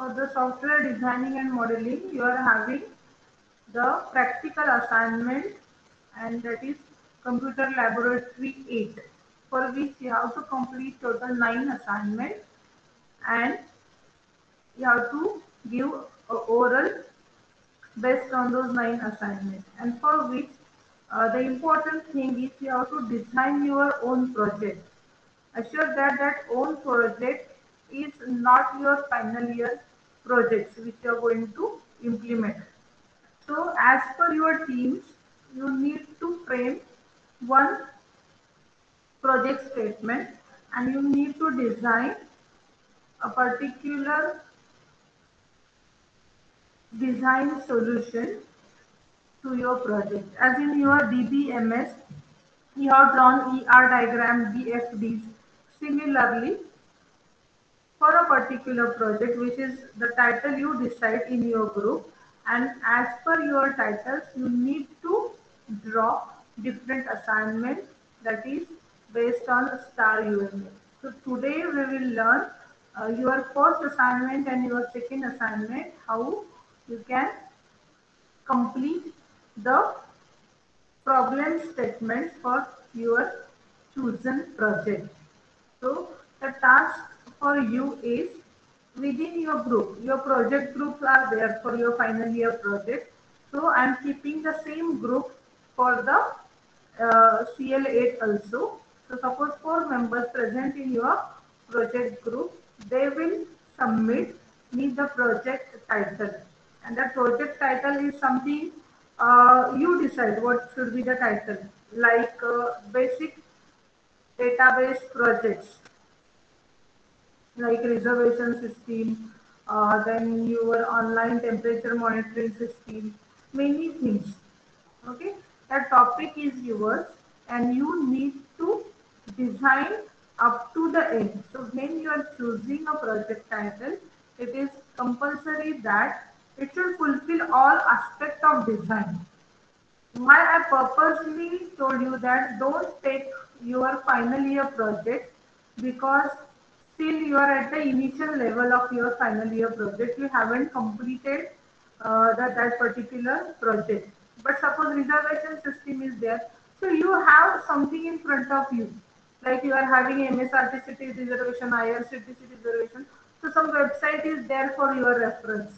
for the software designing and modeling, you are having the practical assignment and that is computer laboratory 8 for which you have to complete total 9 assignments and you have to give oral based on those 9 assignments and for which uh, the important thing is you have to design your own project. Assure that that own project is not your final year projects which you are going to implement. So as per your teams, you need to frame one project statement and you need to design a particular design solution to your project. As in your DBMS, you have drawn ER diagram, DFDs. Similarly, for a particular project, which is the title you decide in your group, and as per your titles, you need to draw different assignment that is based on StarUML. So today we will learn uh, your first assignment and your second assignment, how you can complete the problem statement for your chosen project. So the task for you is within your group, your project groups are there for your final year project. So I'm keeping the same group for the uh, CL8 also. So suppose four members present in your project group, they will submit me the project title. And the project title is something uh, you decide what should be the title, like uh, basic database projects, like reservation system, uh, then your online temperature monitoring system, many things. Okay, that topic is yours, and you need to design up to the end. So when you are choosing a project title, it is compulsory that it should fulfill all aspects of design. Why I purposely told you that don't take your final year project because still you are at the initial level of your final year project. You haven't completed uh, that, that particular project. But suppose reservation system is there. So you have something in front of you. Like you are having MSRTC reservation, IRCTC reservation. So some website is there for your reference.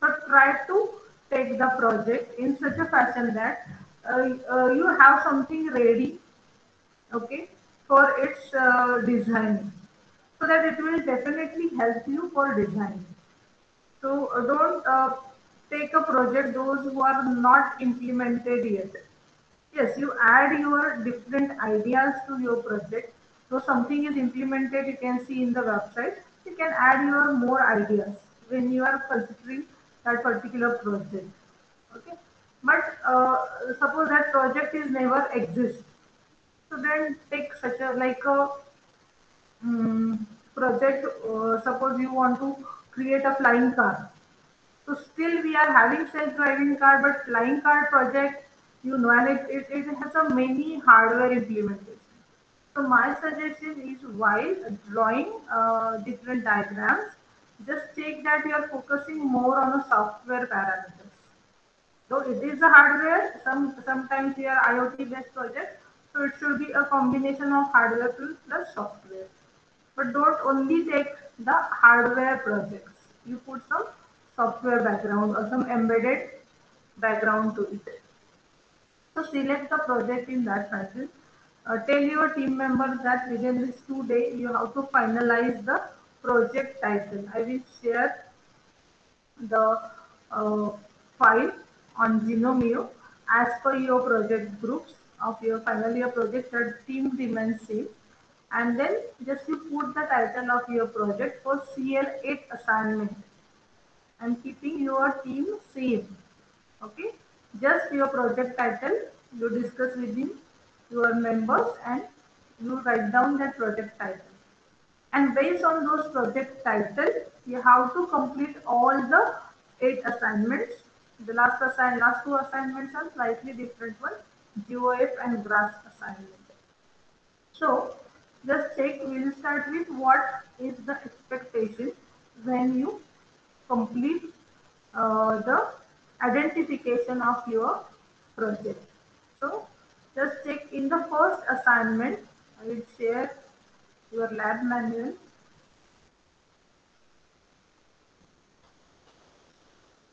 But try to take the project in such a fashion that uh, uh, you have something ready, okay, for its uh, design, so that it will definitely help you for design. So uh, don't uh, take a project those who are not implemented yet. Yes, you add your different ideas to your project. So something is implemented, you can see in the website. You can add your more ideas when you are considering that particular project. Okay, but uh, suppose that project is never exist. So then take such a like a um, project. Uh, suppose you want to create a flying car. So still we are having self-driving car, but flying car project, you know, and it, it, it has a many hardware implementation. So my suggestion is while drawing uh, different diagrams, just take that you are focusing more on the software parameters. So it is a hardware, some sometimes we are IoT based project, so it should be a combination of hardware plus software. But don't only take the hardware projects. You put some software background or some embedded background to it. So select the project in that fashion. Uh, tell your team members that within this two days you have to finalize the project title. I will share the uh, file on Gnomio as per your project groups of your final year project that team remains same and then just you put the title of your project for CL8 assignment and keeping your team same okay just your project title you discuss within your members and you write down that project title and based on those project titles, you have to complete all the eight assignments. The last assign last two assignments are slightly different one, GOF and GRASP assignment. So just check, we'll start with what is the expectation when you complete uh, the identification of your project. So just check in the first assignment, I will share your lab manual.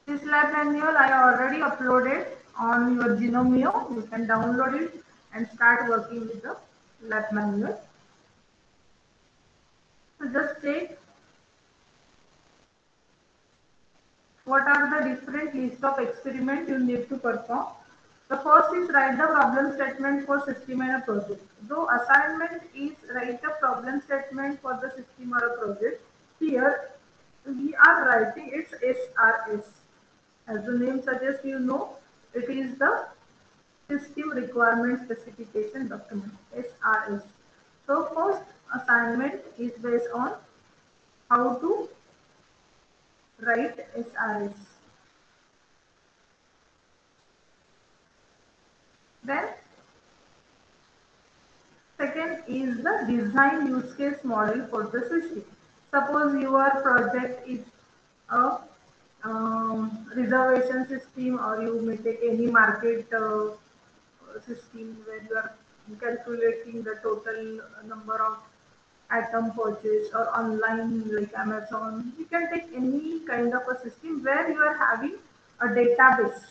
This lab manual I already uploaded on your Gnomio. You can download it and start working with the lab manual. So just take what are the different list of experiments you need to perform. The first is write the problem statement for system and a project. Though assignment is write the problem statement for the system or a project, here we are writing its SRS. As the name suggests, you know, it is the System Requirement Specification Document, SRS. Assignment is based on how to write SRS. Then second is the design use case model for the system. Suppose your project is a um, reservation system or you may take any market uh, system where you are calculating the total number of item purchase or online like Amazon. You can take any kind of a system where you are having a database.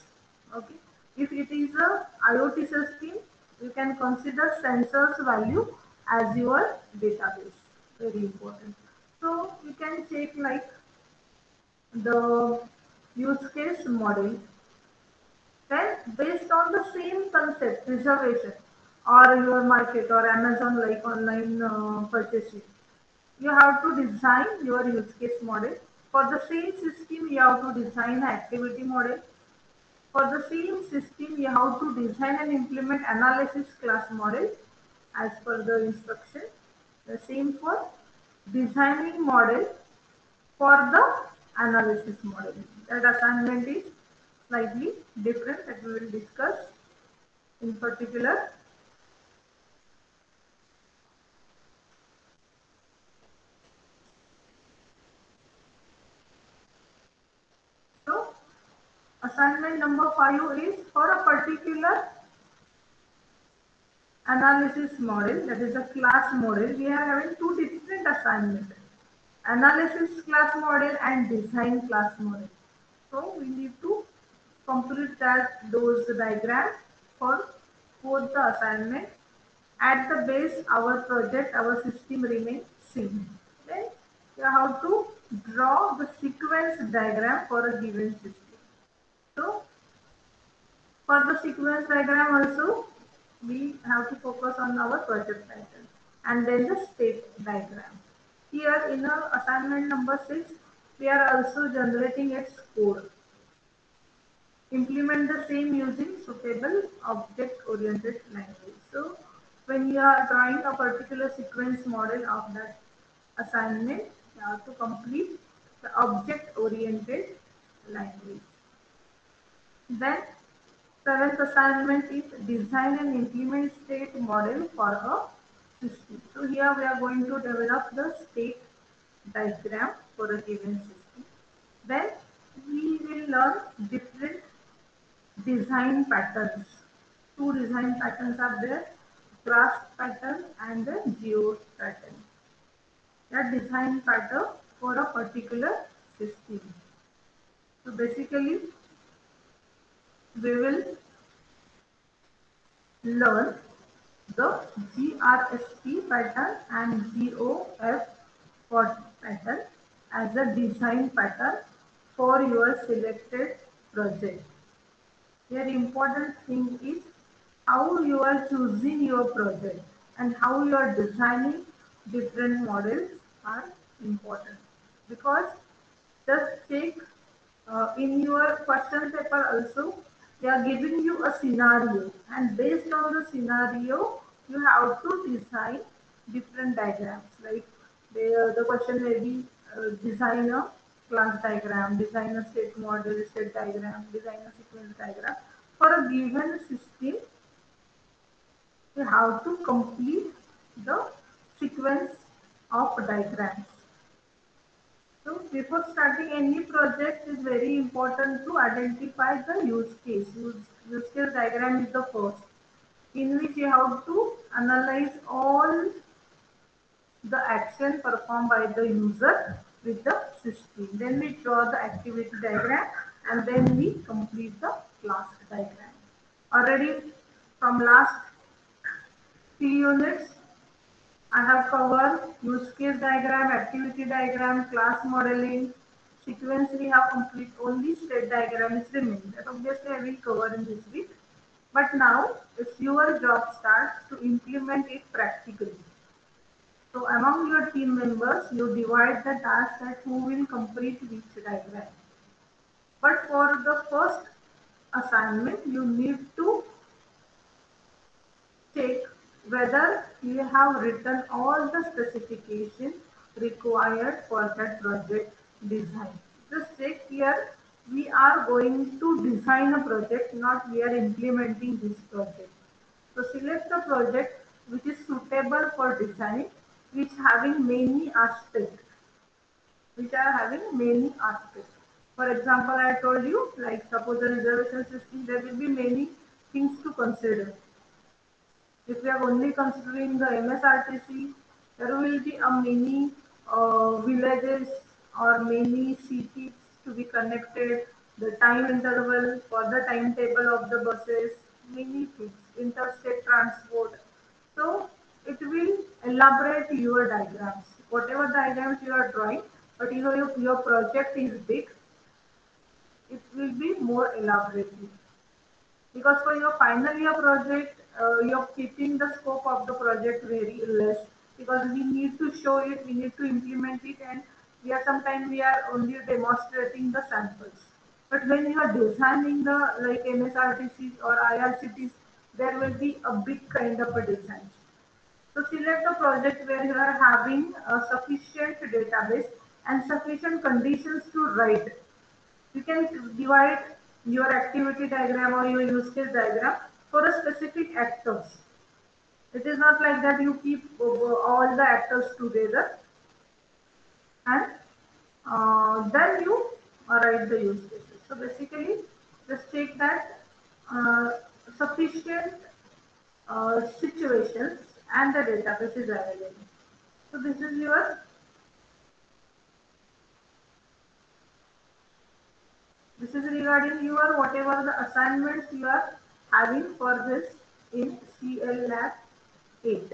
Okay. If it is a IoT system, you can consider sensors value as your database. Very important. So you can check like the use case model. Then based on the same concept, reservation or your market or Amazon like online uh, purchasing, you have to design your use case model. For the same system, you have to design an activity model. For the same system, you have to design and implement analysis class model as per the instruction. The same for designing model for the analysis model. That assignment is slightly different that we will discuss in particular. So assignment number 5 is for a particular analysis model that is a class model we are having two different assignments analysis class model and design class model. So we need to complete that those diagrams for both the assignment. At the base, our project, our system remains same. Then you have to draw the sequence diagram for a given system. So for the sequence diagram also, we have to focus on our project pattern and then the state diagram. Here in our assignment number 6, we are also generating its code. Implement the same using suitable object-oriented language. So when you are drawing a particular sequence model of that assignment, you have to complete the object-oriented language. Then seventh assignment is design and implement state model for a system. So here we are going to develop the state diagram for a given system. Then we will learn different design patterns. Two design patterns are there, class pattern and the geo pattern. That design pattern for a particular system. So basically, we will learn the GRASP pattern and GOF pattern as a design pattern for your selected project. Here important thing is how you are choosing your project and how you are designing different models are important because just take uh, in your question paper also they are giving you a scenario. And based on the scenario you have to design different diagrams like the, the question may be uh, design a class diagram design a state model state diagram design a sequence diagram. For a given system you have to complete the sequence of diagrams so before starting any project, it's very important to identify the use case. Use, use case diagram is the first, in which you have to analyze all the action performed by the user with the system. Then we draw the activity diagram and then we complete the class diagram. Already from last three units, I have covered use case diagram, activity diagram, class modeling, sequence we have complete only state diagram is remaining. That obviously I will cover in this week. But now it's your job starts to implement it practically. So among your team members, you divide the task that who will complete which diagram. But for the first assignment, you need to check whether you have written all the specifications required for that project design. Just check here, we are going to design a project, not we are implementing this project. So select the project which is suitable for design which having many aspects which are having many aspects. For example, I told you, like suppose a reservation system, there will be many things to consider. If we are only considering the MSRTC, there will be a many uh, villages or many cities to be connected, the time interval for the timetable of the buses, many things, interstate transport. So it will elaborate your diagrams. Whatever diagrams you are drawing, but you know if your project is big, it will be more elaborate. Because for your final year project, uh, you're keeping the scope of the project very less because we need to show it, we need to implement it, and we are sometimes we are only demonstrating the samples. But when you are designing the like MSRTC or IRCTC, there will be a big kind of a design. So select the project where you are having a sufficient database and sufficient conditions to write. You can divide your activity diagram or your use case diagram for a specific actors. It is not like that you keep all the actors together and uh, then you write the use cases. So basically just take that uh, sufficient uh, situations and the database is available. So this is your this is regarding your whatever the assignments you are having for this in CL Lab 8.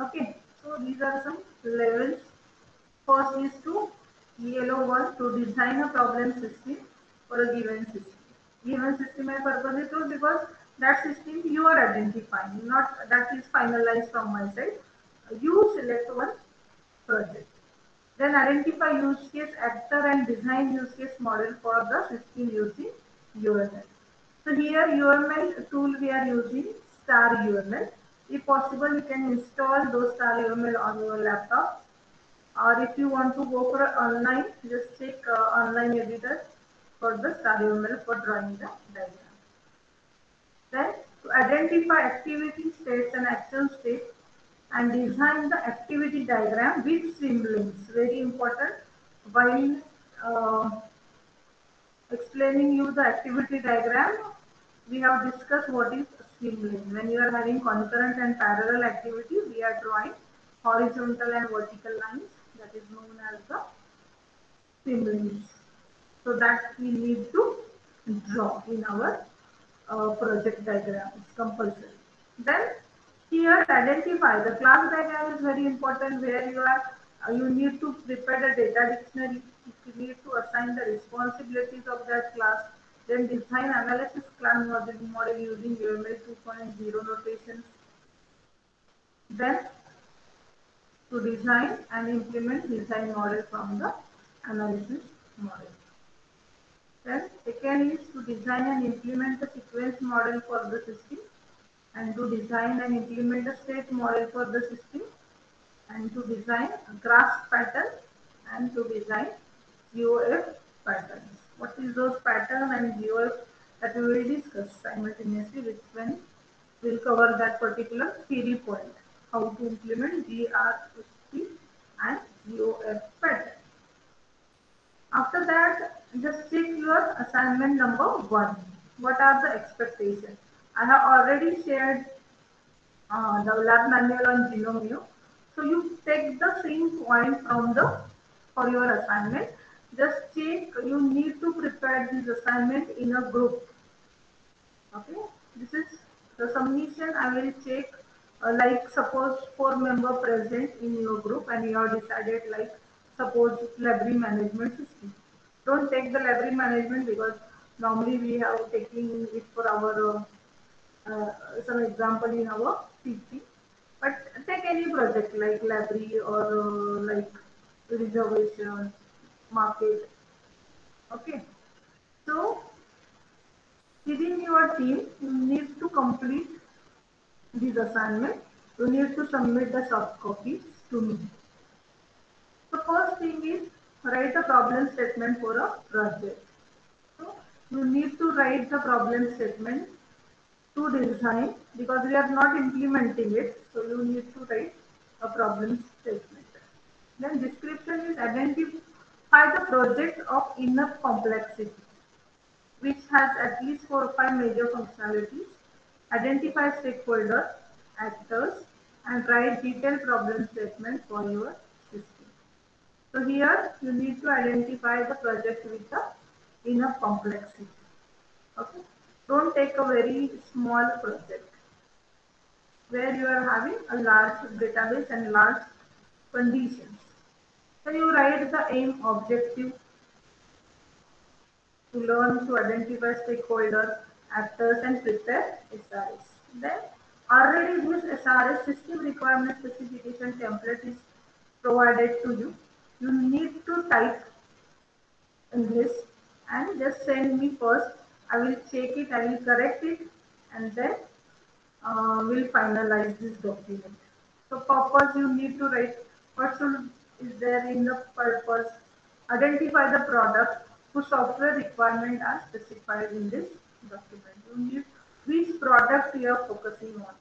Okay, so these are some levels. First is to ELO 1 to design a problem system for a given system. Given system I purpose it to because that system you are identifying, not that is finalized from my side. You select one project. Then identify use case actor and design use case model for the system using UML. So here UML tool we are using StarUML. If possible, you can install those StarUML on your laptop. Or if you want to go for online, just check uh, online editor for the StarUML for drawing the diagram. Then to identify activity states and action states and design the activity diagram with swim lanes. Very important while uh, explaining you the activity diagram, we have discussed what is swim lane. When you are having concurrent and parallel activity, we are drawing horizontal and vertical lines that is known as the swim lanes. So that we need to draw in our uh, project diagram. It's compulsory. Then here identify the class diagram is very important where you are uh, you need to prepare the data dictionary. You need to assign the responsibilities of that class. Then design analysis class model, model using UML 2.0 notations. Then to design and implement design model from the analysis model. Then second is to design and implement the sequence model for the system and to design and implement the state model for the system and to design a GRASP pattern and to design GOF patterns. What is those pattern and GOF that we will discuss simultaneously which when we'll cover that particular theory point how to implement GRASP and GOF pattern. After that, just check your assignment number one. What are the expectations? I have already shared uh, the lab manual on Gnomio. So you take the same point from the for your assignment. Just check you need to prepare this assignment in a group. Okay, this is the submission. I will check uh, like suppose four member present in your group and you have decided like suppose library management system. Don't take the library management because normally we have taking it for our uh, uh, some example in our PT. But take any project like library or uh, like reservation, market. Okay. So within your team, you need to complete this assignment. You need to submit the soft copies to me. The first thing is write a problem statement for a project. So you need to write the problem statement to design because we are not implementing it. So you need to write a problem statement. Then description is identify the project of enough complexity which has at least four or five major functionalities. Identify stakeholders, actors, and write detailed problem statement for your system. So here you need to identify the project with the enough complexity. Okay. Don't take a very small project where you are having a large database and large conditions. So you write the aim, objective, to learn to identify stakeholders, actors, and prepare SRS. Then already this SRS system requirement specification template is provided to you. You need to type in this and just send me first. I will check it, I will correct it, and then uh, we'll finalize this document. So purpose you need to write what should is there in the purpose. Identify the product whose software requirement are specified in this document. Which product you are focusing on.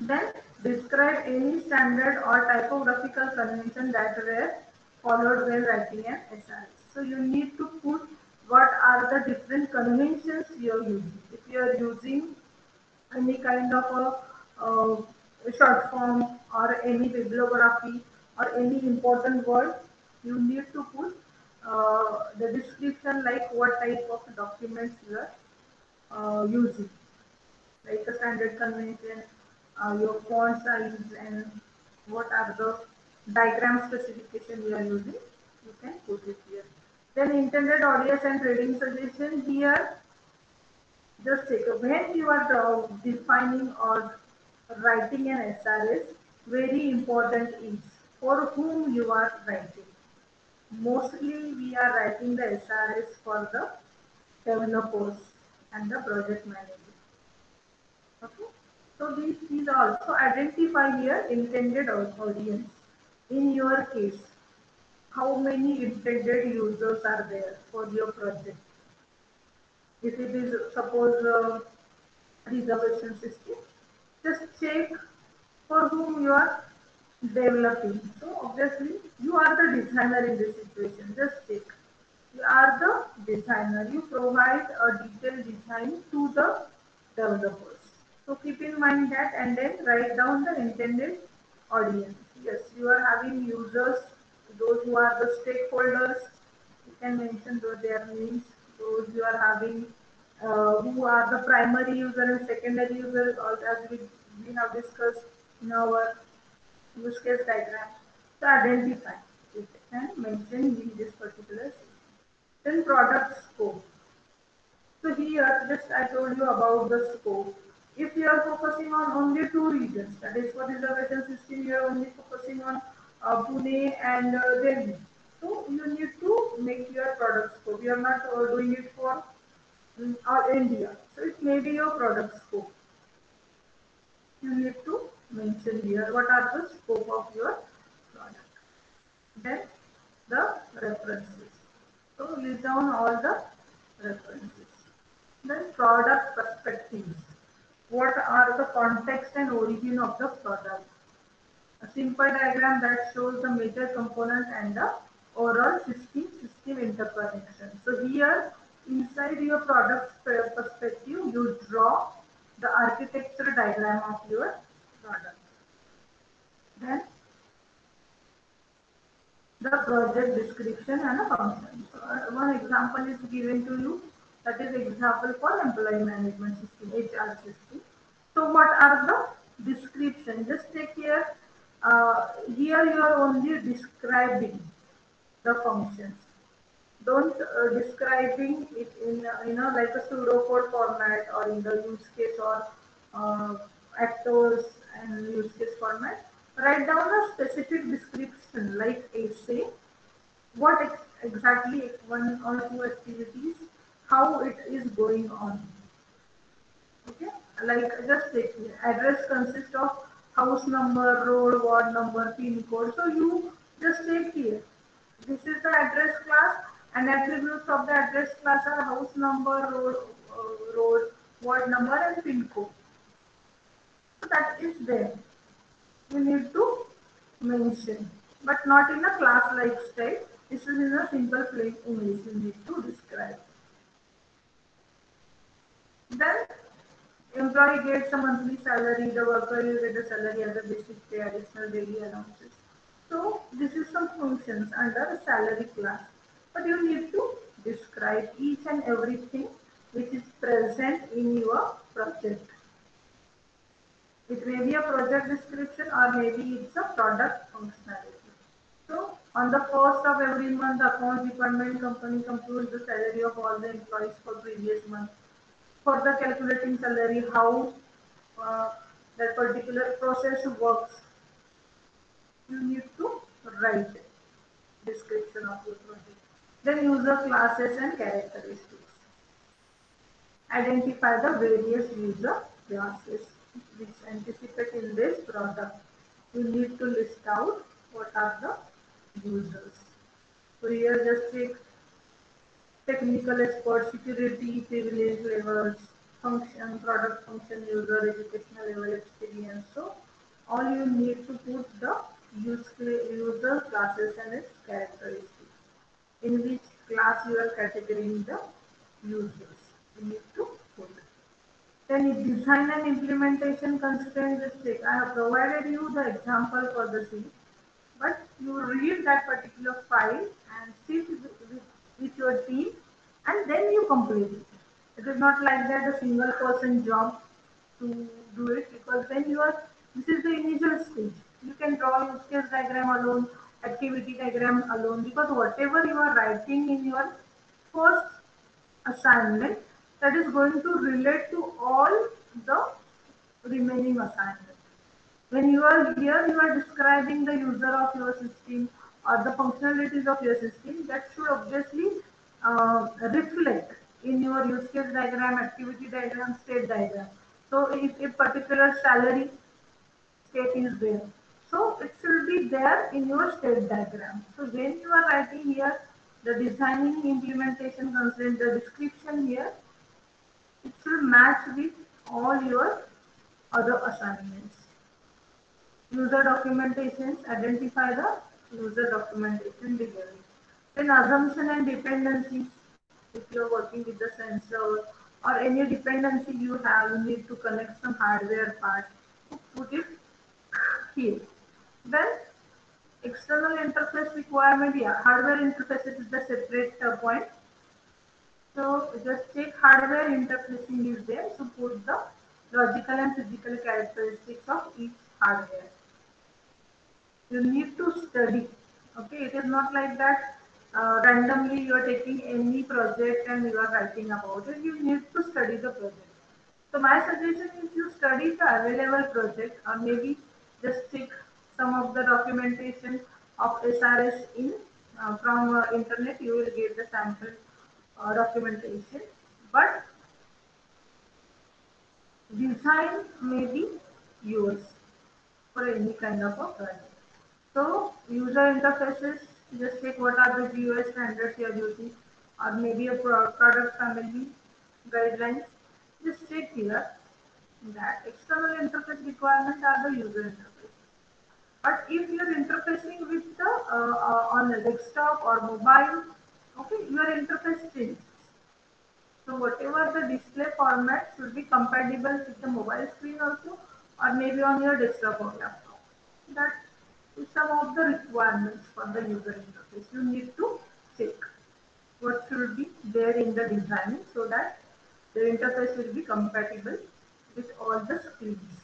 Then describe any standard or typographical convention that were followed when writing an SRS. So you need to put what are the different conventions you are using. If you are using any kind of a, a short form or any bibliography or any important word, you need to put uh, the description like what type of documents you are uh, using, like a standard convention, uh, your font size and what are the diagram specification you are using, you can put it here. Then intended audience and reading suggestion here, just take a, when you are defining or writing an SRS, very important is for whom you are writing. Mostly we are writing the SRS for the developers and the project manager. Okay. So this is also identify your intended audience. In your case, how many intended users are there for your project? If it is suppose a reservation system, just check for whom you are developing. So obviously you are the designer in this situation. Just check. You are the designer. You provide a detailed design to the developers. So keep in mind that and then write down the intended audience. Yes, you are having users, those who are the stakeholders. You can mention those their names. Those you are having uh, who are the primary user and secondary users, as we, we have discussed in our use case diagram to identify it and mention in this particular system. Then product scope. So here just I told you about the scope. If you are focusing on only two regions, that is for reservation system, you are only focusing on uh, Pune and uh, Delhi. So you need to make your product scope. You are not uh, doing it for um, India. So it may be your product scope. You need to mention here what are the scope of your product. Then the references. So list down all the references. Then product perspectives. What are the context and origin of the product? A simple diagram that shows the major component and the overall system system interconnection. So here inside your product perspective you draw the architecture diagram of your product. Then the project description and a function. So, uh, one example is given to you that is example for employee management system, HR system. So what are the description? Just take here, uh, here you are only describing the functions. Don't uh, describing it in uh, you know like a pseudocode format or in the use case or uh, actors and use case format. Write down a specific description like essay, what ex exactly one or two activities, how it is going on. Okay, like just take address consists of house number, road, ward number, pin code. So you just take here this is the address class and attributes of the address class are house number, road, uh, road ward number and pin code. That is there. You need to mention, but not in a class-like style. This is in a simple plain English you need to describe. Then employee gets a monthly salary, the worker will get the salary as a basic pay, additional daily allowances. So this is some functions under salary class. But you need to describe each and everything which is present in your project. It may be a project description or maybe it's a product functionality. So on the first of every month, the accounts department company computes the salary of all the employees for previous month. For the calculating salary, how uh, that particular process works you need to write description of your project. Then user classes and characteristics. Identify the various user classes which anticipate in this product. You need to list out what are the users. So here just take technical expert, security, privilege levels, function, product function, user, educational level experience. So all you need to put the user classes and its characteristics. In which class you are categorizing the users. You need to put. Then design and implementation constraints is I have provided you the example for the C, but you read that particular file and sit with, with, your team and then you complete it. It is not like that a single person job to do it because then you are this is the initial stage you can draw use case diagram alone, activity diagram alone, because whatever you are writing in your first assignment, that is going to relate to all the remaining assignments. When you are here, you are describing the user of your system or the functionalities of your system that should obviously uh, reflect in your use case diagram, activity diagram, state diagram. So if a particular salary state is there, so it should be there in your state diagram. So when you are writing here, the designing implementation constraint, the description here, it should match with all your other assignments. User documentations, identify the user documentation behavior. Then assumption and dependencies, if you are working with the sensor or any dependency you have, you need to connect some hardware part, put it here. Then external interface requirement, yeah, hardware interface is the separate uh, point. So just take hardware interfacing is there. So put the logical and physical characteristics of each hardware. You need to study. Okay, it is not like that uh, randomly you are taking any project and you are writing about it. You need to study the project. So my suggestion is you study the available project or maybe just take some of the documentation of SRS in uh, from uh, internet. You will get the sample uh, documentation. But design may be yours for any kind of a project. So user interfaces just take what are the GUI standards you are using or maybe a product family guidelines. Just take here that external interface requirements are the user interface But if you are interfacing with the uh, uh, on a desktop or mobile, okay, your interface changes. So whatever the display format should be compatible with the mobile screen also or maybe on your desktop or laptop. That is some of the requirements for the user interface. You need to check what should be there in the design so that the interface will be compatible with all the screens.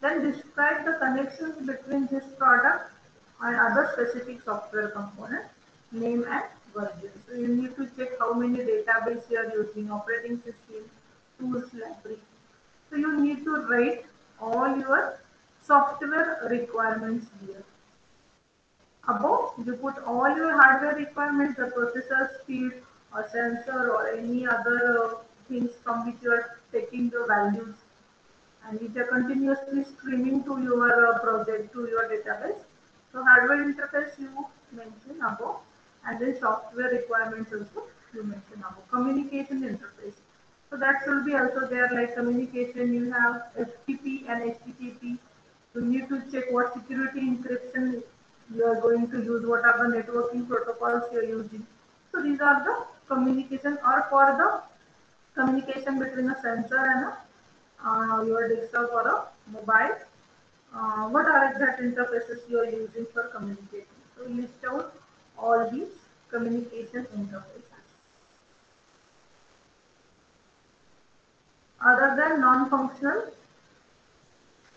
Then describe the connections between this product and other specific software components, name and version. So you need to check how many database you are using, operating system, tools, library. So you need to write all your software requirements here. Above, you put all your hardware requirements, the processor speed, or sensor, or any other uh, things from which you are taking the values, and are continuously streaming to your uh, project, to your database. So hardware interface you mention above, and then software requirements also you mention above. Communication interface. So that should be also there like communication. You have FTP and HTTP. You need to check what security encryption you are going to use, what are the networking protocols you are using. So these are the communication or for the communication between a sensor and a, uh, your desktop or a mobile. Uh, what are exact interfaces you are using for communication? So list out all these communication interfaces. Other than non-functional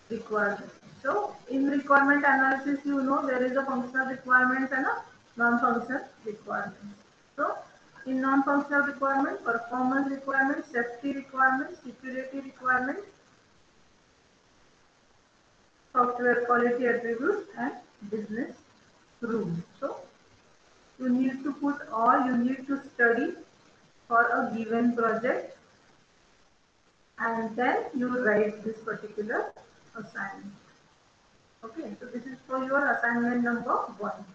requirements. So in requirement analysis, you know there is a functional requirement and a non-functional requirement. So in non-functional requirement, performance requirement, safety requirement, security requirement, software quality attributes and business rules. So you need to put all you need to study for a given project and then you write this particular assignment. Okay, so this is for your assignment number one.